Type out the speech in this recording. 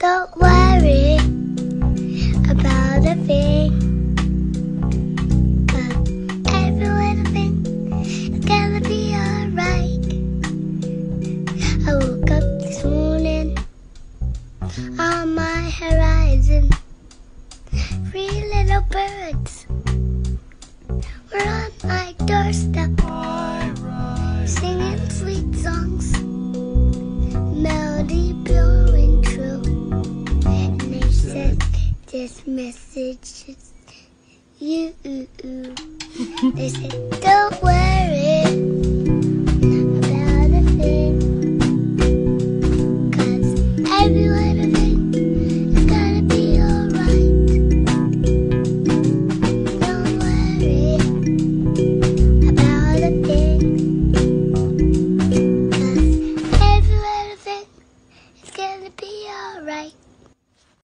Don't worry about a thing. 'Cause every little thing is gonna be alright. I woke up this morning on my horizon. Three little birds were on my doorstep This message is you. They said, Don't worry about a thing. Cause is gonna be alright. Don't worry about is gonna be alright.